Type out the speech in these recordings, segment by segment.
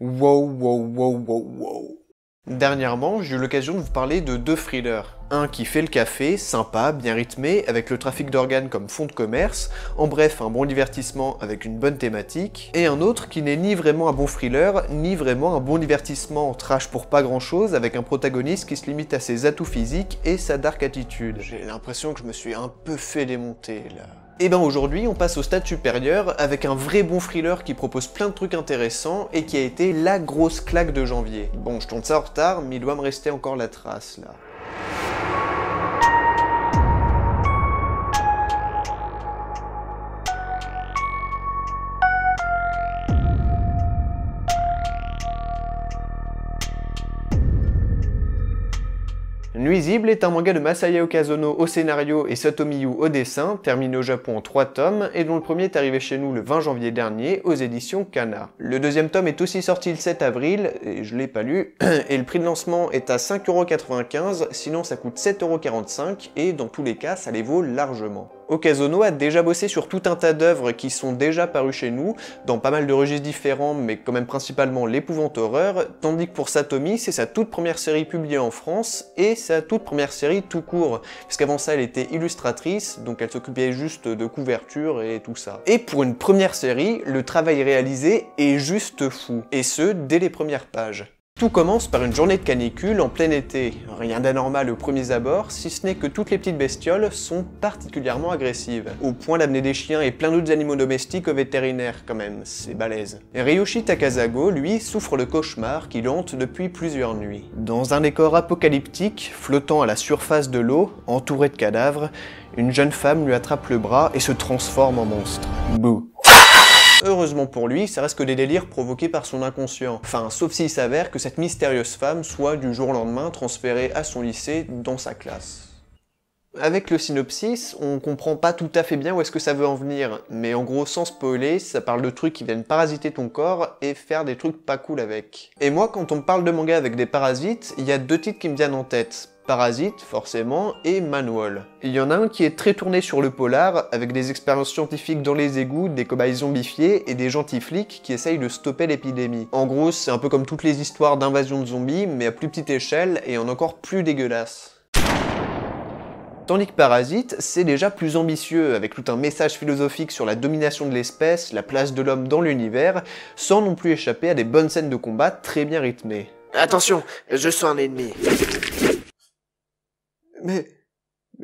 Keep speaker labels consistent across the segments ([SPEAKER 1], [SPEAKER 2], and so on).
[SPEAKER 1] Wow, wow, wow, wow, wow. Dernièrement, j'ai eu l'occasion de vous parler de deux thrillers. Un qui fait le café, sympa, bien rythmé, avec le trafic d'organes comme fond de commerce, en bref un bon divertissement avec une bonne thématique, et un autre qui n'est ni vraiment un bon thriller, ni vraiment un bon divertissement trash pour pas grand chose, avec un protagoniste qui se limite à ses atouts physiques et sa dark attitude. J'ai l'impression que je me suis un peu fait démonter là. Et ben aujourd'hui, on passe au stade supérieur avec un vrai bon thriller qui propose plein de trucs intéressants et qui a été la grosse claque de janvier. Bon, je tourne ça en retard, mais il doit me rester encore la trace là. Nuisible est un manga de Masaya Okazono au scénario et Satomiyu au dessin, terminé au Japon en 3 tomes, et dont le premier est arrivé chez nous le 20 janvier dernier aux éditions Kana. Le deuxième tome est aussi sorti le 7 avril, et je l'ai pas lu, et le prix de lancement est à 5,95€, sinon ça coûte 7,45€, et dans tous les cas ça les vaut largement. Okazono a déjà bossé sur tout un tas d'œuvres qui sont déjà parues chez nous, dans pas mal de registres différents, mais quand même principalement l'épouvante horreur, tandis que pour Satomi, c'est sa toute première série publiée en France, et sa toute première série tout court, puisqu'avant ça elle était illustratrice, donc elle s'occupait juste de couverture et tout ça. Et pour une première série, le travail réalisé est juste fou, et ce, dès les premières pages. Tout commence par une journée de canicule en plein été. Rien d'anormal aux premiers abords, si ce n'est que toutes les petites bestioles sont particulièrement agressives, au point d'amener des chiens et plein d'autres animaux domestiques au vétérinaire quand même, c'est balèze. Ryoshi Takazago, lui, souffre de cauchemars qui hante depuis plusieurs nuits. Dans un décor apocalyptique, flottant à la surface de l'eau, entouré de cadavres, une jeune femme lui attrape le bras et se transforme en monstre. Bouh. Heureusement pour lui, ça reste que des délires provoqués par son inconscient. Enfin, sauf s'il s'avère que cette mystérieuse femme soit du jour au lendemain transférée à son lycée dans sa classe. Avec le synopsis, on comprend pas tout à fait bien où est-ce que ça veut en venir, mais en gros, sans spoiler, ça parle de trucs qui viennent parasiter ton corps et faire des trucs pas cool avec. Et moi, quand on parle de manga avec des parasites, il y a deux titres qui me viennent en tête. Parasite, forcément, et Manual. Il y en a un qui est très tourné sur le polar, avec des expériences scientifiques dans les égouts, des cobayes zombifiés et des gentils flics qui essayent de stopper l'épidémie. En gros, c'est un peu comme toutes les histoires d'invasion de zombies, mais à plus petite échelle et en encore plus dégueulasse. Tandis que Parasite, c'est déjà plus ambitieux, avec tout un message philosophique sur la domination de l'espèce, la place de l'homme dans l'univers, sans non plus échapper à des bonnes scènes de combat très bien rythmées.
[SPEAKER 2] Attention, je sens un ennemi.
[SPEAKER 3] Mais...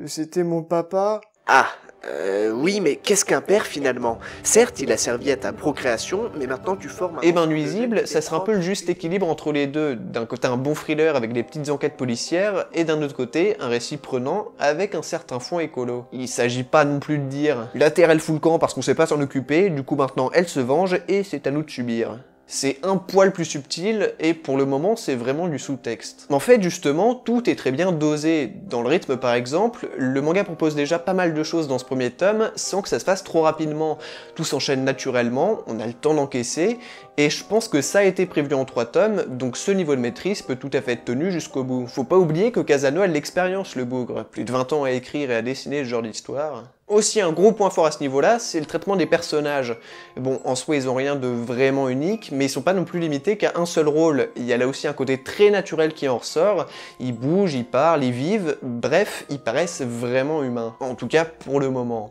[SPEAKER 3] C'était mon papa
[SPEAKER 2] Ah, euh, oui, mais qu'est-ce qu'un père finalement? Certes, il a servi à ta procréation, mais maintenant tu formes un...
[SPEAKER 1] Et ben nuisible, ça sera un peu le juste équilibre entre les deux. D'un côté un bon thriller avec des petites enquêtes policières, et d'un autre côté un récit prenant avec un certain fond écolo. Il s'agit pas non plus de dire la Terre elle fout le camp parce qu'on sait pas s'en occuper, du coup maintenant elle se venge et c'est à nous de subir c'est un poil plus subtil, et pour le moment c'est vraiment du sous-texte. En fait justement, tout est très bien dosé. Dans le rythme par exemple, le manga propose déjà pas mal de choses dans ce premier tome, sans que ça se fasse trop rapidement. Tout s'enchaîne naturellement, on a le temps d'encaisser, et je pense que ça a été prévu en trois tomes, donc ce niveau de maîtrise peut tout à fait être tenu jusqu'au bout. Faut pas oublier que Casano a l'expérience le bougre, plus de 20 ans à écrire et à dessiner ce genre d'histoire. Aussi un gros point fort à ce niveau-là, c'est le traitement des personnages. Bon, en soi, ils ont rien de vraiment unique, mais ils sont pas non plus limités qu'à un seul rôle. Il y a là aussi un côté très naturel qui en ressort. Ils bougent, ils parlent, ils vivent, bref, ils paraissent vraiment humains. En tout cas, pour le moment.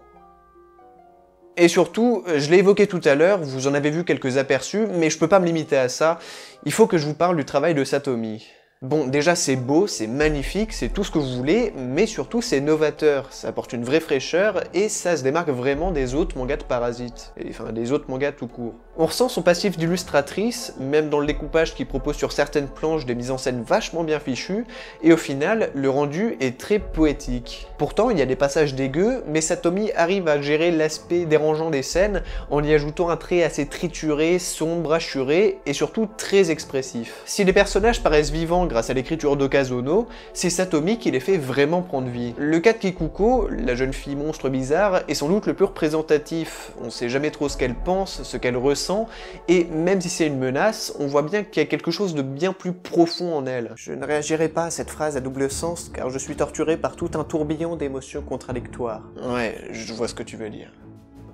[SPEAKER 1] Et surtout, je l'ai évoqué tout à l'heure, vous en avez vu quelques aperçus, mais je peux pas me limiter à ça. Il faut que je vous parle du travail de Satomi. Bon, déjà c'est beau, c'est magnifique, c'est tout ce que vous voulez, mais surtout c'est novateur, ça apporte une vraie fraîcheur et ça se démarque vraiment des autres mangas de Parasite, enfin des autres mangas tout court. On ressent son passif d'illustratrice, même dans le découpage qui propose sur certaines planches des mises en scène vachement bien fichues, et au final, le rendu est très poétique. Pourtant, il y a des passages dégueux, mais Satomi arrive à gérer l'aspect dérangeant des scènes en y ajoutant un trait assez trituré, sombre, assuré, et surtout très expressif. Si les personnages paraissent vivants grâce à l'écriture d'Okazono, c'est Satomi qui les fait vraiment prendre vie. Le cas de Kikuko, la jeune fille monstre bizarre, est sans doute le plus représentatif. On sait jamais trop ce qu'elle pense, ce qu'elle ressent, et même si c'est une menace, on voit bien qu'il y a quelque chose de bien plus profond en elle.
[SPEAKER 3] Je ne réagirai pas à cette phrase à double sens, car je suis torturé par tout un tourbillon d'émotions contradictoires.
[SPEAKER 1] Ouais, je vois ce que tu veux dire.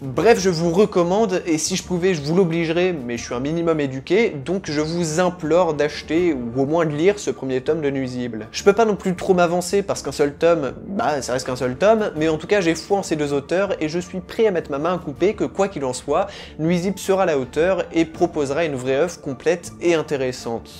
[SPEAKER 1] Bref, je vous recommande, et si je pouvais, je vous l'obligerais, mais je suis un minimum éduqué, donc je vous implore d'acheter, ou au moins de lire, ce premier tome de Nuisible. Je peux pas non plus trop m'avancer, parce qu'un seul tome, bah ça reste qu'un seul tome, mais en tout cas j'ai foi en ces deux auteurs, et je suis prêt à mettre ma main à couper que quoi qu'il en soit, Nuisible sera la hauteur, et proposera une vraie œuvre complète et intéressante.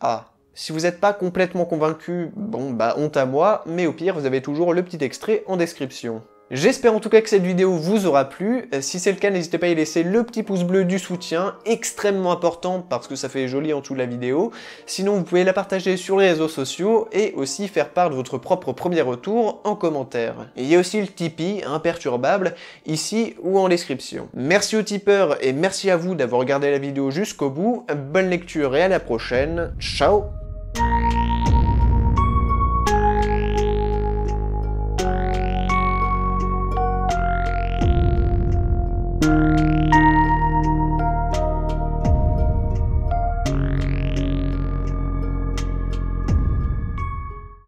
[SPEAKER 1] Ah. Si vous n'êtes pas complètement convaincu, bon bah honte à moi, mais au pire vous avez toujours le petit extrait en description. J'espère en tout cas que cette vidéo vous aura plu. Euh, si c'est le cas, n'hésitez pas à y laisser le petit pouce bleu du soutien, extrêmement important parce que ça fait joli en dessous de la vidéo. Sinon, vous pouvez la partager sur les réseaux sociaux et aussi faire part de votre propre premier retour en commentaire. Et il y a aussi le Tipeee, imperturbable, ici ou en description. Merci aux tipeurs et merci à vous d'avoir regardé la vidéo jusqu'au bout. Bonne lecture et à la prochaine. Ciao